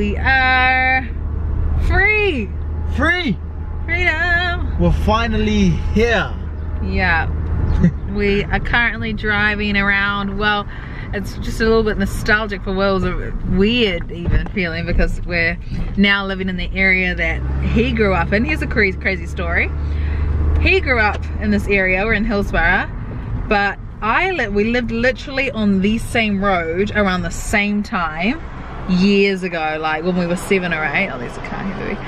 we are free. Free! Freedom. We're finally here. Yeah. we are currently driving around. Well, it's just a little bit nostalgic for Will's a weird even feeling because we're now living in the area that he grew up in. Here's a crazy, crazy story. He grew up in this area, we're in Hillsborough, but I li we lived literally on the same road around the same time years ago, like when we were seven or eight. Oh, there's a car here,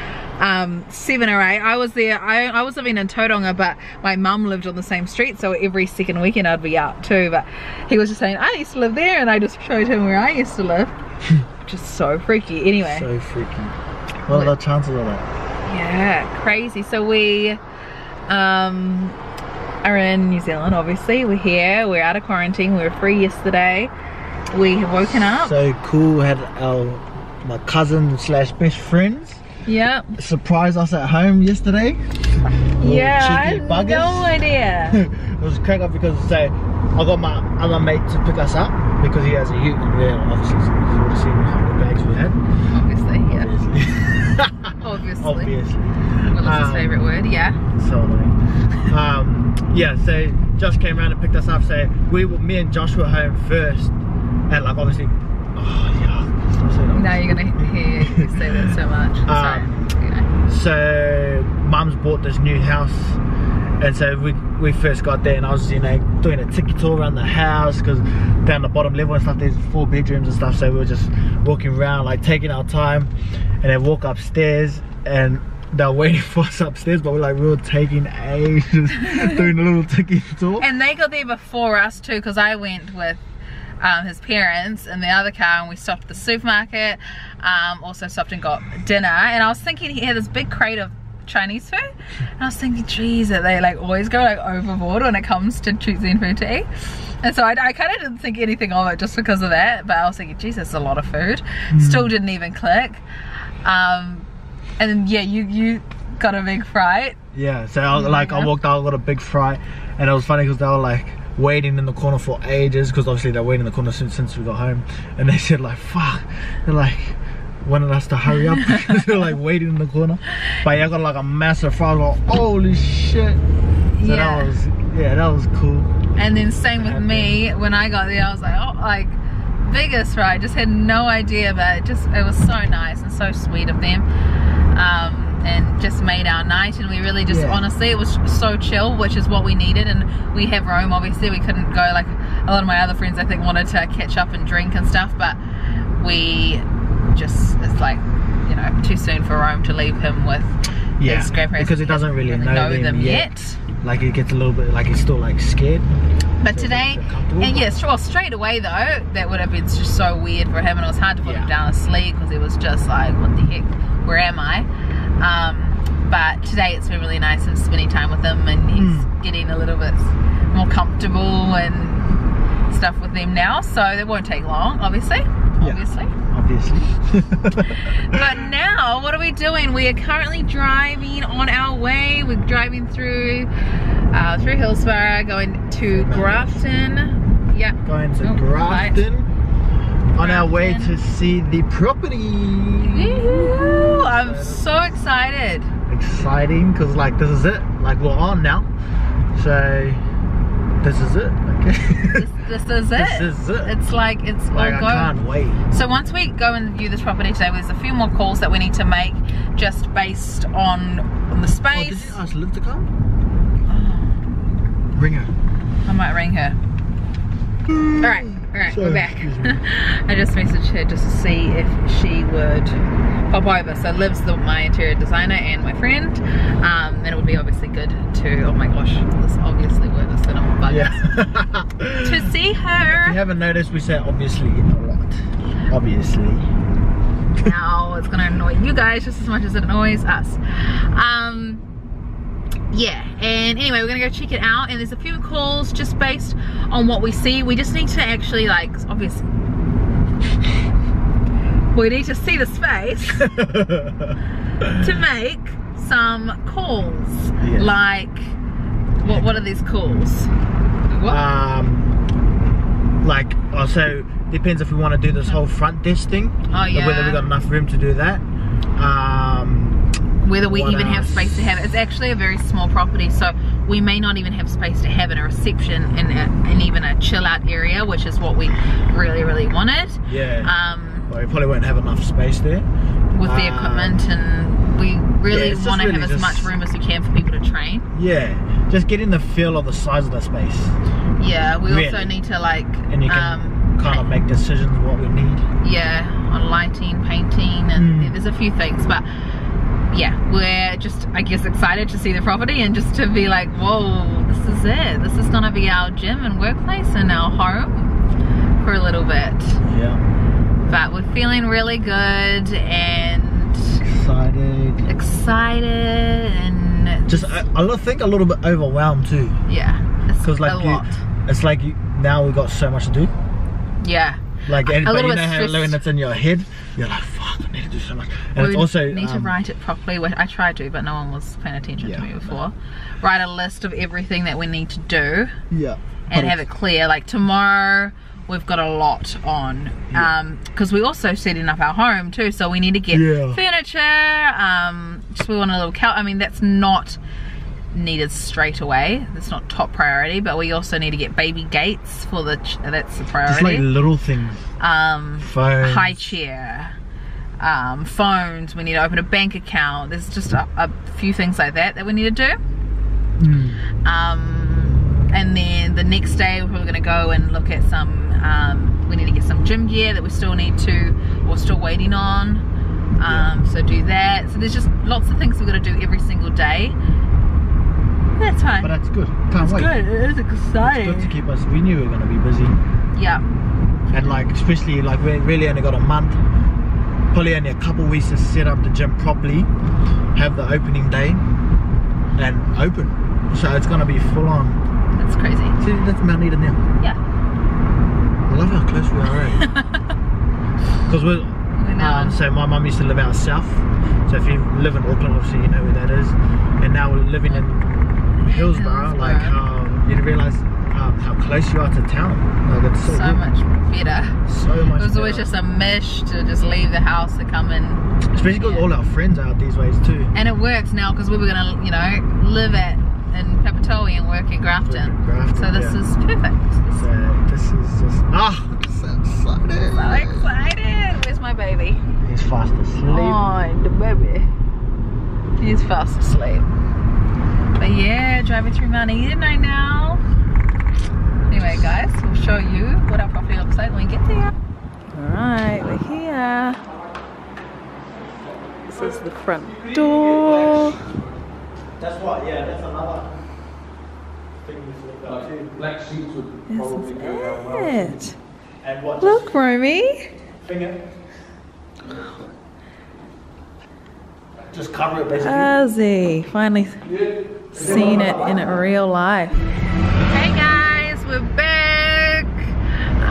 um, seven or eight. I was there, I, I was living in Tauranga, but my mum lived on the same street, so every second weekend I'd be out too. But he was just saying, I used to live there, and I just showed him where I used to live. just so freaky. Anyway. So freaky. What are the chances of that? Yeah, crazy. So we um, are in New Zealand, obviously. We're here, we're out of quarantine, we were free yesterday. We have woken up. So cool, had our my cousin slash best friends Yep. surprise us at home yesterday. Yeah, I cheeky had no idea. it was crack up because say I got my other mate to pick us up because he has a ute and we're obviously you would have seen how many bags we had. Obviously, yeah. Obviously. Obviously. Obviously. Willis's Um, favourite word, yeah. So um, yeah, so Josh came around and picked us up. So we, were, me and Josh were home first, like obviously, oh yeah, stop saying that. Now you're gonna hear you say that so much. Um, so, you know. So mum's bought this new house, and so we we first got there, and I was you know doing a tiki tour around the house because down the bottom level and stuff there's four bedrooms and stuff. So we were just walking around like taking our time, and then walk upstairs and. They were waiting for us upstairs, but we're like we were taking ages doing a little tiki tour. And they got there before us too, because I went with um, his parents in the other car and we stopped at the supermarket. Um, also stopped and got dinner. And I was thinking he had this big crate of Chinese food. And I was thinking, geez, that they like always go like overboard when it comes to choosing food to eat. And so I, I kind of didn't think anything of it just because of that. But I was thinking, geez, that's a lot of food. Still didn't even click. Um, and then yeah, you you got a big fright. Yeah, so I, like I walked out, got a big fright, and it was funny because they were like waiting in the corner for ages because obviously they're waiting in the corner since, since we got home, and they said like fuck, they're like wanted us to hurry up because they're like waiting in the corner. But yeah, I got like a massive was like, holy shit! So Yeah. that was yeah, that was cool. And then same with me, when I got there, I was like, oh, like, biggest right? Just had no idea, but it just, it was so nice and so sweet of them. Um, and just made our night and we really just, Yeah. honestly, it was so chill, which is what we needed. And we have Rome, obviously, we couldn't go, like, a lot of my other friends, I think, wanted to catch up and drink and stuff, but we just, it's like, you know, too soon for Rome to leave him with Yeah, his grandparents. because he doesn't really know them yet. Like he gets a little bit like he's still like scared. But So today, and yes, well, straight away though, that would have been just so weird for him, and it was hard to put Yeah. him down asleep because it was just like, what the heck, where am I? Um, but today it's been really nice and spending time with him, and he's Hmm. getting a little bit more comfortable and stuff with them now, so it won't take long, obviously. Yeah. Obviously. Obviously. But now, what are we doing? We are currently driving on our way. We're driving through uh, through Hillsborough, going to Grafton. Yeah. Going to Oh, Grafton on our way to see the property. I'm so excited. Exciting because like this is it. Like we're on now. So this is it. Okay. This, this is it. This is it. It's like it's like all I can't wait. So once we go and view this property today, there's a few more calls that we need to make, just based on, on the Oh, did space. you ask Liv to come? Ring her. I might ring her. Alright, alright, we're back. I just messaged her just to see if she would pop over. So Liv's the, my interior designer and my friend. Um, and it would be obviously good to, oh my gosh, this obviously word is I'm bugging. Yeah. To see her. If you haven't noticed, we say obviously a lot. Obviously. now it's gonna annoy you guys just as much as it annoys us. Um, yeah, and anyway, we're gonna go check it out, and there's a few calls just based on what we see. We just need to actually like, obviously, we need to see the space to make some calls. Like, what what are these calls? What? um, like, oh, so depends if we want to do this whole front desk thing. Oh, yeah. Whether we've got enough room to do that. Um, whether we What even have space to have it. It's actually a very small property, so we may not even have space to have in a reception and, a, and even a chill out area, which is what we really, really wanted. yeah. Um, well, we probably won't have enough space there. with the Um, equipment, and we really yeah, want to really have as much room as we can for people to train. Yeah. Just getting the feel of the size of the space. Yeah, we also need to like, And you can um, kind of make decisions what we need. yeah, on lighting, painting, and Mm. there's a few things, but yeah, we're just, I guess, excited to see the property and just to be like, whoa, this is it. This is gonna be our gym and workplace and our home for a little bit. Yeah. But we're feeling really good and Excited. excited and Just, I, I think a little bit overwhelmed too. yeah, it's Because like a you, lot. it's like you, now we've got so much to do. Yeah. Like, and, but little you know how when it's in your head, you're like, fuck, I need to do so much. And we it's also, need to um, write it properly. which I tried to, but no one was paying attention Yeah, to me no. before. Write a list of everything that we need to do yeah, and have it clear. Like tomorrow, we've got a lot on Yeah. because we also setting up our home too. So we need to get Yeah. furniture. Um, just we want a little couch. I mean, that's not needed straight away. That's not top priority. But we also need to get baby gates for the. Ch- that's the priority. Just like little things. um, Phones. high chair, um, phones. We need to open a bank account. There's just a, a few things like that that we need to do. Mm. Um, and then the next day we're probably going to go and look at some. Um, we need to get some gym gear that we still need to, or still waiting on. Um, So do that. So there's just lots of things we've got to do every single day. That's fine. But that's good. Can't wait. It is It's exciting. good to keep us. We knew we were gonna be busy, Yeah. and like especially like we really only got a month, probably only a couple weeks to set up the gym properly, have the opening day, and open. So it's gonna be full on. That's crazy. See, that's Mount Eden now. Yeah. I love how close we are. Eh? Because we're We're now Um, so my mum used to live out south. So if you live in Auckland, obviously you know where that is. And now we're living in Hillsborough. Like Hillsborough. how you realise um, how close you are to town. Like it's so, so good. much better. So much. It was always just a mish to just leave the house to come in. especially because yeah. all our friends are out these ways too. And it works now because we were going to, you know, live at in Papatoe and work in Grafton. Grafton, so this yeah. is perfect. So this is just ah, so excited. So excited. Where's my baby? He's fast asleep. Oh, the baby. He's fast asleep. But yeah, driving through Mount Eden right now. Anyway, guys, we'll show you what our property looks like when we get there. Alright, we're here. This is the front door. That's what. Yeah, that's another thing we look at too. Black sheets would This probably go down well. it. And what? Look, Romy. Finger. Just cover it basically. Ozzy. Finally seen it in real life. Hey guys, we're back.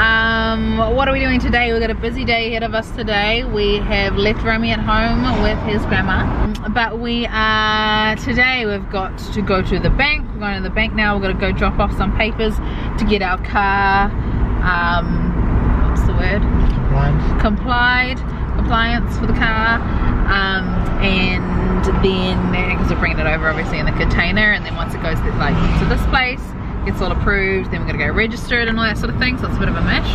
Um, what are we doing today? We've got a busy day ahead of us today. We have left Romy at home with his grandma. But we are, today we've got to go to the bank. We're going to the bank now. We're going to go drop off some papers to get our car, um, what's the word? Lines. complied compliance for the car um, and then because we're bringing it over obviously in the container. And then once it goes to, like to this place gets all approved then we're going to go register it and all that sort of thing. So it's a bit of a mesh.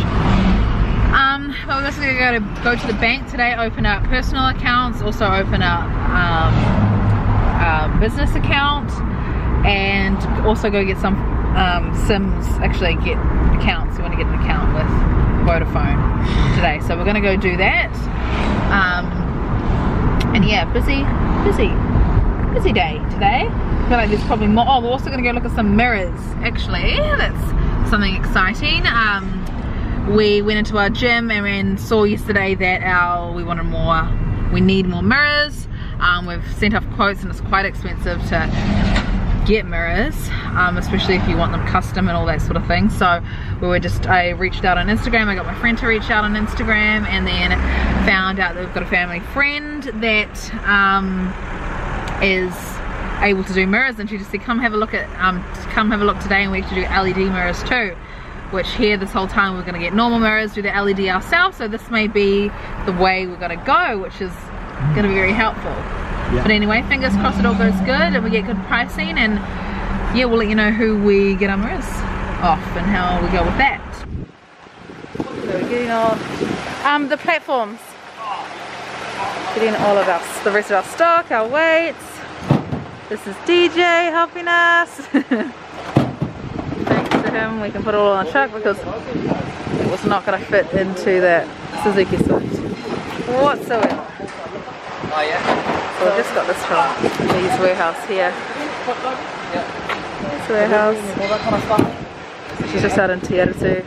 Um, but we're also to go to go to the bank today open up personal accounts also open up um, um, business account and also go get some um, sims actually get accounts. We want to get an account with Vodafone today. So we're gonna go do that. Um, and yeah busy busy busy day today. I feel like there's probably more. Oh we're also gonna go look at some mirrors actually. That's something exciting. Um, we went into our gym and saw yesterday that our we wanted more we need more mirrors. Um, we've sent off quotes and it's quite expensive to get mirrors um, especially if you want them custom and all that sort of thing so we were just I reached out on Instagram I got my friend to reach out on Instagram and then found out that we've got a family friend that um, is able to do mirrors and she just said come have a look at um, come have a look today and we have to do LED mirrors too which here this whole time we're gonna get normal mirrors, do the LED ourselves, so this may be the way we're gonna go, which is gonna be very helpful. Yeah. But anyway, fingers crossed it all goes good and we get good pricing and yeah, we'll let you know who we get our mirrors off and how we go with that. So we're getting all um, the platforms. Getting all of our, the rest of our stock, our weights. This is DJ helping us. Thanks to him, we can put it all on the truck because it was not going to fit into that Suzuki Swift whatsoever. Oh yeah? So I've just got this from Lee's warehouse here. Lee's warehouse. All that kind of stuff. She's just out in Tiaratu.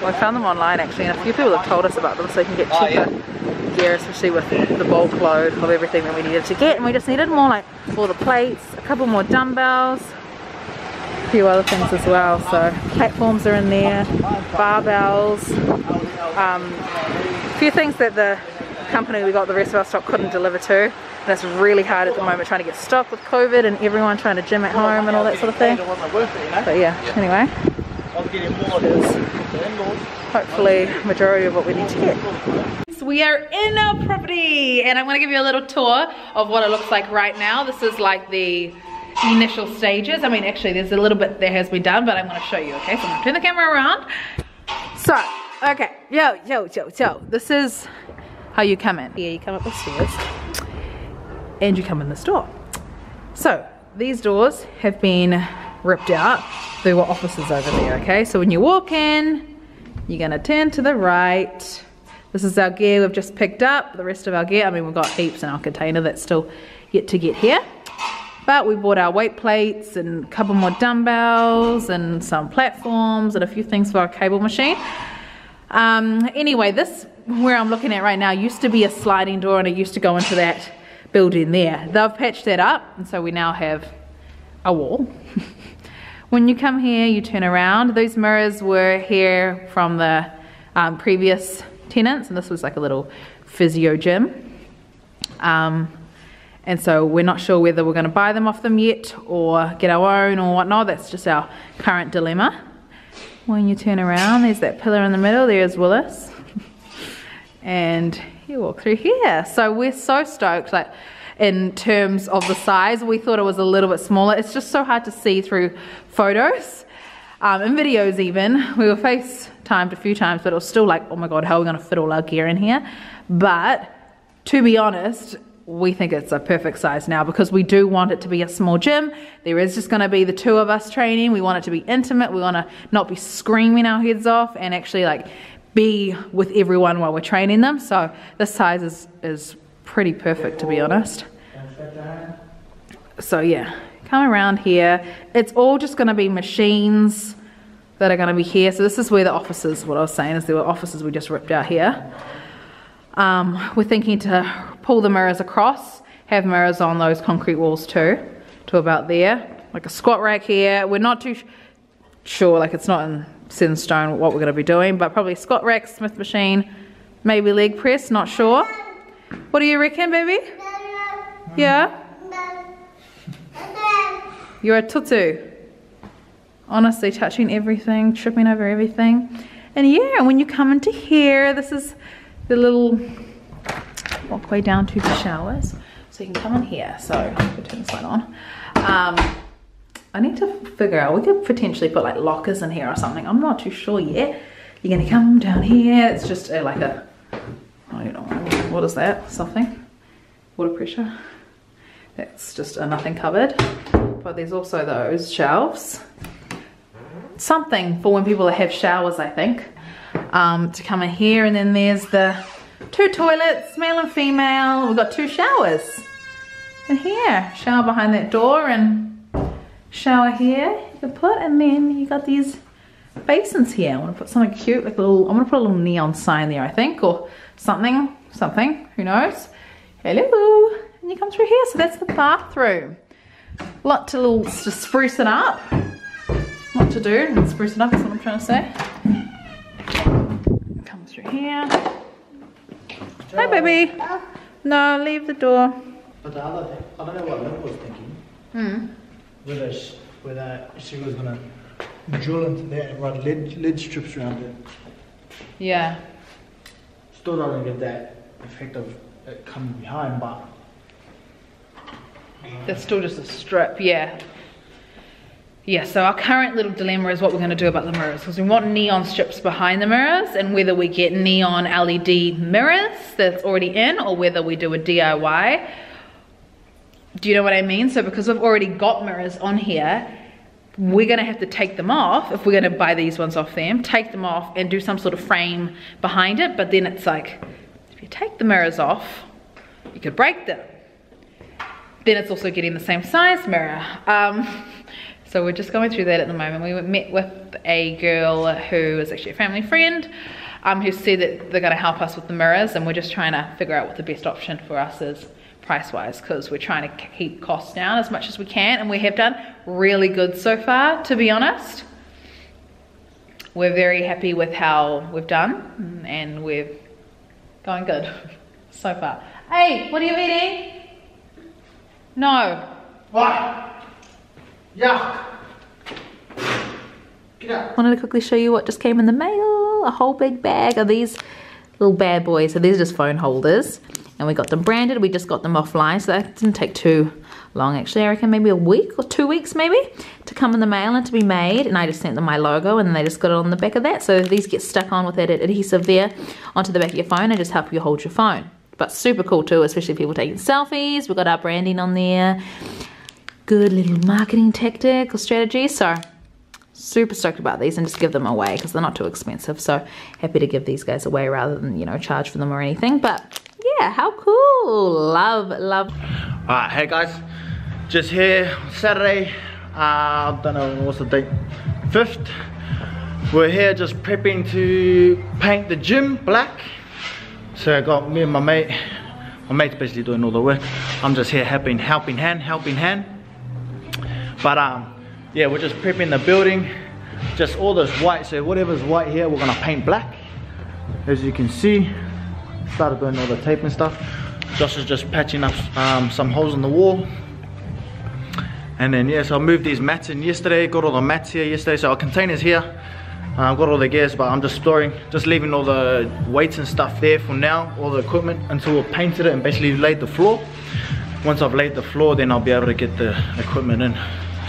Well, I found them online actually and a few people have told us about them so you can get Oh, cheaper gear especially with the bulk load of everything that we needed to get and we just needed more like for the plates, a couple more dumbbells, a few other things as well. So platforms are in there, barbells, um, a few things that the company we got the rest of our stock couldn't deliver to and it's really hard at the moment trying to get stock with COVID and everyone trying to gym at home and all that sort of thing. But yeah, anyway, hopefully majority of what we need to get. We are in our property and I'm gonna give you a little tour of what it looks like right now. This is like the initial stages. I mean, actually there's a little bit that has been done, but I'm gonna show you, okay? So I'm gonna turn the camera around. So, okay, yo, yo, yo, yo. This is how you come in. Here you come up the stairs and you come in this door. So these doors have been ripped out. There were offices over there, okay? So when you walk in, you're gonna turn to the right. This is our gear we've just picked up. The rest of our gear, I mean, we've got heaps in our container that's still yet to get here. But we bought our weight plates and a couple more dumbbells and some platforms and a few things for our cable machine. Um, anyway, this where I'm looking at right now used to be a sliding door and it used to go into that building there. They've patched that up and so we now have a wall. when you come here, you turn around. Those mirrors were here from the um, previous tenants and this was like a little physio gym. Um, and so we're not sure whether we're going to buy them off them yet or get our own or whatnot. That's just our current dilemma. When you turn around, there's that pillar in the middle. There's Willis. and you walk through here. So we're so stoked. Like in terms of the size, we thought it was a little bit smaller. It's just so hard to see through photos. Um, and videos even. We were FaceTimed a few times, but it was still like, oh my god, how are we to fit all our gear in here? But to be honest, we think it's a perfect size now because we do want it to be a small gym. There is just going to be the two of us training. We want it to be intimate. We want to not be screaming our heads off and actually like be with everyone while we're training them. So this size is, is pretty perfect to be honest. So yeah, come around here. It's all just going to be machines that are going to be here. So this is where the offices, what I was saying is there were offices we just ripped out here. Um, we're thinking to pull the mirrors across, have mirrors on those concrete walls too, to about there. Like a squat rack here. We're not too sure, like it's not in set in stone what we're going to be doing, but probably squat rack, Smith machine, maybe leg press, not sure. What do you reckon, baby? Yeah? You're a tutu. Honestly, touching everything, tripping over everything. And yeah, when you come into here, this is the little walkway down to the showers. So you can come in here. So turn this light on. Um, I need to figure out, we could potentially put like lockers in here or something. I'm not too sure yet. You're gonna come down here. It's just a, like a, I don't know, what is that? Something? Water pressure. That's just a nothing cupboard. But there's also those shelves. Something for when people have showers, I think. Um, to come in here and then there's the two toilets, male and female. We've got two showers in here. Shower behind that door and shower here you can put and then you got these basins here. I want to put something cute, like a little, I'm going to put a little neon sign there, I think, or something, something, who knows. Hello, and you come through here, so that's the bathroom. Lot to little, to spruce it up. What to do, and spruce it up is what I'm trying to say. Come through here. Hi, baby. Ah. No, leave the door. But the other thing, I don't know what Lynn was thinking. Hmm. Hmm. Whether she, whether she was gonna drill into there and run lid, lid strips around it. Yeah. Still doesn't get that effect of it coming behind, but That's still just a strip, yeah. Yeah, so our current little dilemma is what we're going to do about the mirrors because we want neon strips behind the mirrors and whether we get neon LED mirrors that's already in or whether we do a DIY. Do you know what I mean? So because we've already got mirrors on here, we're to have to take them off if we're to buy these ones off them, take them off and do some sort of frame behind it. But then it's like, if you take the mirrors off, you could break them then it's also getting the same size mirror. Um, so we're just going through that at the moment. We met with a girl who is actually a family friend um, who said that they're to help us with the mirrors and we're just trying to figure out what the best option for us is price wise because we're trying to keep costs down as much as we can and we have done really good so far to be honest. We're very happy with how we've done and we're going good so far. Hey, what are you eating? No. what? Yuck! Get out. Wanted to quickly show you what just came in the mail. A whole big bag of these little bad boys. So these are just phone holders. And we got them branded. We just got them offline. So that didn't take too long actually. I reckon maybe a week or two weeks maybe to come in the mail and to be made. And I just sent them my logo and they just got it on the back of that. So these get stuck on with that adhesive there onto the back of your phone and just help you hold your phone. But super cool too, especially people taking selfies. We've got our branding on there. Good little marketing tactic or strategy. So super stoked about these and just give them away because they're not too expensive. So happy to give these guys away rather than, you know, charge for them or anything. But yeah, how cool. Love, love. Alright, hey guys, just here Saturday. Uh, I don't know what's the date. 5th. We're here just prepping to paint the gym black. So I got me and my mate. My mate's basically doing all the work. I'm just here helping, helping hand, helping hand. But um, yeah, we're just prepping the building. Just all this white. So whatever's white here, we're gonna paint black. As you can see, started doing all the tape and stuff. Josh is just patching up um, some holes in the wall. And then yeah, so I moved these mats in yesterday, got all the mats here yesterday, so our containers here. Uh, I've got all the gears, but I'm just storing, just leaving all the weights and stuff there for now, all the equipment, until we've painted it and basically laid the floor. Once I've laid the floor, then I'll be able to get the equipment in.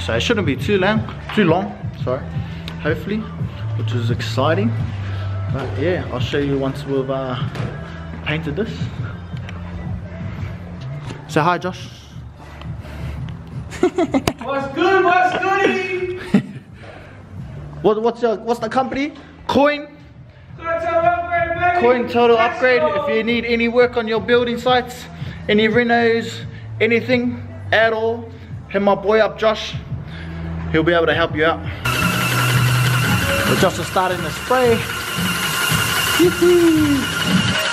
So it shouldn't be too long, too long, sorry, hopefully, which is exciting. But yeah, I'll show you once we've uh, painted this. Say hi, Josh. What's good? What's goody? What, what's your, what's the company? Coin. Let's upgrade, baby. Coin Total Let's Upgrade. go. If you need any work on your building sites, any renos, anything at all, hit my boy up, Josh. He'll be able to help you out. But Josh is starting the spray.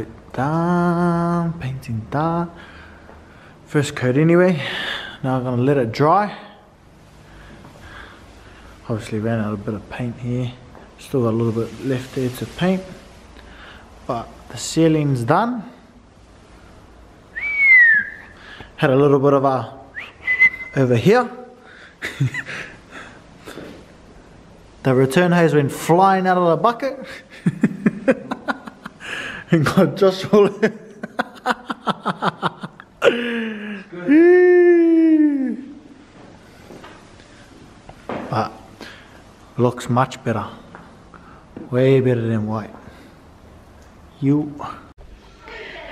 Coat done, painting done. First coat anyway. Now I'm gonna let it dry. Obviously ran out a bit of paint here. Still got a little bit left there to paint. But the ceiling's done. Had a little bit of a over here. the return hose went flying out of the bucket. And got Josh all but looks much better. Way better than white. You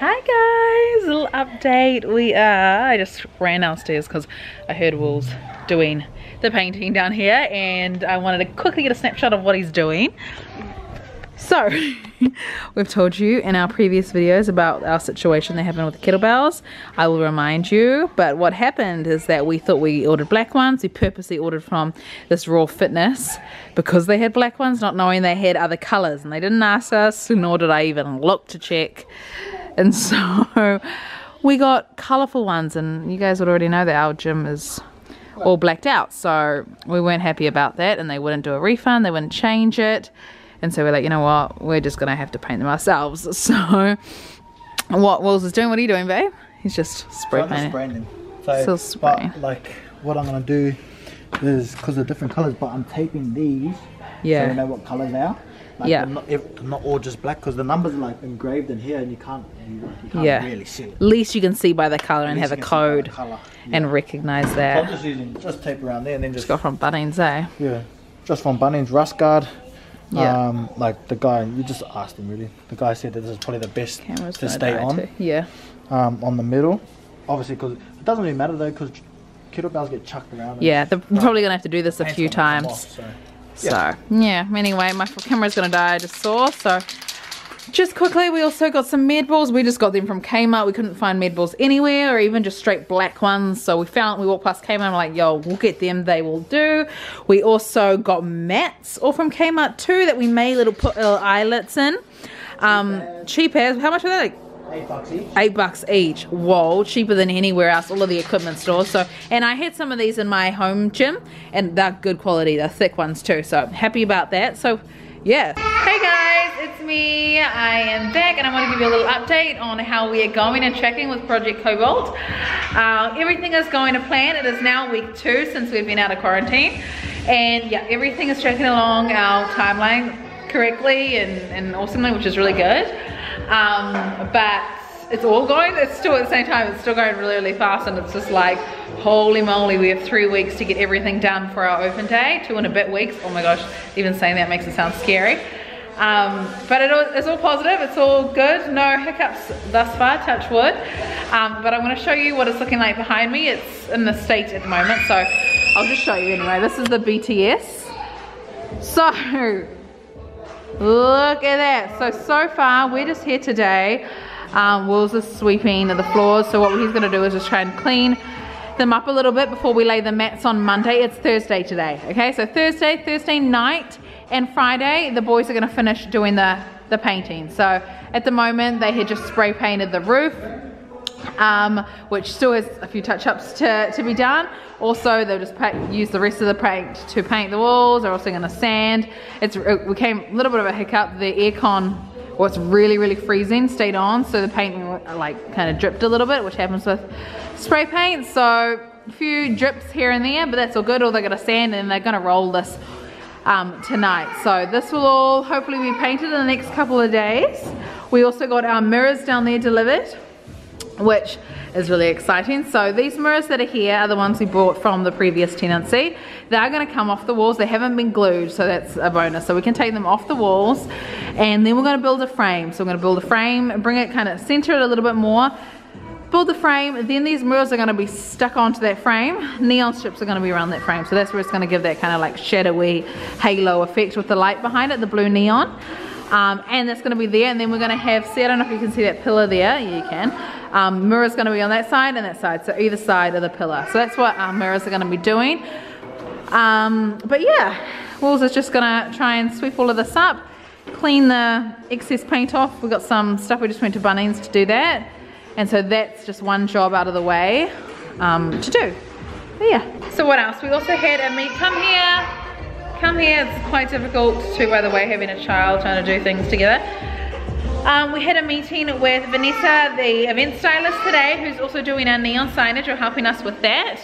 Hi guys, little update. We are, I just ran downstairs because I heard Will's doing the painting down here and I wanted to quickly get a snapshot of what he's doing. So, we've told you in our previous videos about our situation that happened with the kettlebells. I will remind you, but what happened is that we thought we ordered black ones. We purposely ordered from this Raw Fitness because they had black ones, not knowing they had other colors. And they didn't ask us, nor did I even look to check. And so, we got colorful ones. And you guys would already know that our gym is all blacked out. So, we weren't happy about that. And they wouldn't do a refund, they wouldn't change it. And so we're like, you know what, we're just gonna have to paint them ourselves. So what Wills is doing, what are you doing, babe? He's just spray So I'm just painting. spraying them. So, spraying. But like, what I'm gonna do is because they're different colors, but I'm taping these yeah. so you know what colors they are. Like Yeah. They're not, not all just black because the numbers are like engraved in here, and you can't you, you can't Yeah. really see it. At least you can see by the color and have a you can see by the code colour. and Yeah. recognize So I'm that. just using just tape around there, and then just Got from Bunnings, eh? yeah, just from Bunnings Rust Guard. Yeah. Um, like the guy, you just asked him really. The guy said that this is probably the best Camera's to stay on. too. Yeah. Um, on the middle, obviously because it doesn't really matter though because kettlebells get chucked around. Yeah, they're probably gonna have to do this a few times. off, so. So yeah, anyway, my camera's gonna die, I just saw. So just quickly, we also got some med balls. We just got them from Kmart. We couldn't find med balls anywhere or even just straight black ones. So we found, we walked past Kmart and we're like, yo, we'll get them, they will do. We also got mats all from Kmart too that we made little put little eyelets in. Um, cheap as, how much were they? Like Eight bucks each. eight bucks each. Whoa, cheaper than anywhere else. All of the equipment stores. So, and I had some of these in my home gym, and they're good quality. They're thick ones too. So happy about that. So, yeah. Hey guys, it's me. I am back, and I want to give you a little update on how we are going and tracking with Project Cobalt. Uh, everything is going to plan. It is now week two since we've been out of quarantine, and yeah, everything is tracking along our timeline correctly and, and awesomely, which is really good. Um, but it's all going, it's still at the same time, it's still going really, really fast and it's just like, holy moly, we have three weeks to get everything done for our open day, two and a bit weeks. Oh my gosh, even saying that makes it sound scary. Um, but it, all- it's all positive, it's all good, no hiccups thus far, touch wood. Um, but I'm gonna show you what it's looking like behind me. It's in the state at the moment, so I'll just show you anyway. This is the BTS. So, Look at that. So, so far, we're just here today. Um, Willis is sweeping the floors. So what he's going to do is just try and clean them up a little bit before we lay the mats on Monday. It's Thursday today. Okay, so Thursday, Thursday night and Friday, the boys are going to finish doing the, the painting. So at the moment, they had just spray painted the roof um, which still has a few touch-ups to, to be done. Also, they'll just use the rest of the paint to paint the walls. They're also going to sand. It's it became a little bit of a hiccup. The aircon was really, really freezing, stayed on, so the paint like kind of dripped a little bit, which happens with spray paint. So a few drips here and there, but that's all good. All they're to sand and they're going to roll this um, tonight. So this will all hopefully be painted in the next couple of days. We also got our mirrors down there delivered which is really exciting. So these mirrors that are here are the ones we bought from the previous tenancy. They're gonna come off the walls. They haven't been glued, so that's a bonus. So we can take them off the walls and then we're gonna build a frame. So we're gonna build a frame, bring it kind of center it a little bit more, build the frame, then these mirrors are gonna be stuck onto that frame. Neon strips are gonna be around that frame. So that's where it's gonna give that kind of like shadowy halo effect with the light behind it, the blue neon. Um, and that's going to be there and then we're to have see I don't know if you can see that pillar there. Yeah, you can. Um, mirrors going to be on that side and that side so either side of the pillar. So that's what our mirrors are going to be doing. Um, but yeah Willis is just to try and sweep all of this up clean the excess paint off. We've got some stuff we just went to Bunnings to do that. And so that's just one job out of the way um, to do. But yeah. So what else? We also had a meet come here come here it's quite difficult too by the way having a child trying to do things together Um, we had a meeting with Vanessa, the event stylist today, who's also doing our neon signage or helping us with that,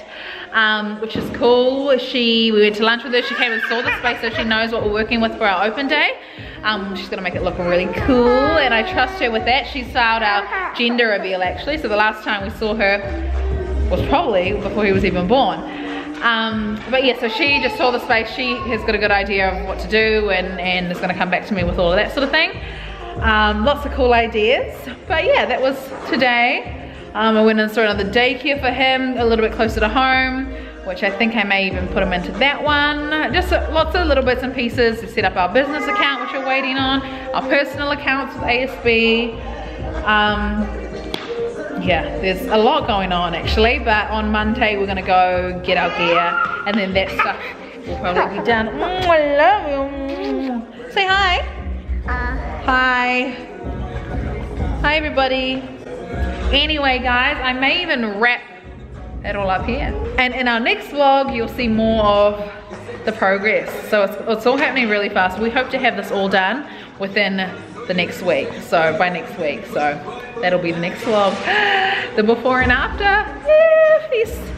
um, which is cool. She, we went to lunch with her, she came and saw the space so she knows what we're working with for our open day. Um, she's gonna make it look really cool and I trust her with that. She styled our gender reveal actually, so the last time we saw her was probably before he was even born. Um, but yeah, so she just saw the space. She has got a good idea of what to do and, and is gonna come back to me with all of that sort of thing. Um, lots of cool ideas. But yeah, that was today. Um, I went and saw another daycare for him, a little bit closer to home, which I think I may even put him into that one. Just lots of little bits and pieces to set up our business account, which we're waiting on, our personal accounts with ASB. Um, yeah, there's a lot going on actually, but on Monday we're gonna go get our gear and then that stuff will probably be done. Mm, I love you. Say hi. Hi. Hi everybody. Anyway guys, I may even wrap it all up here. And in our next vlog, you'll see more of the progress. So it's, it's all happening really fast. We hope to have this all done within the next week. So by next week. So that'll be the next vlog. The before and after. Yeah, peace.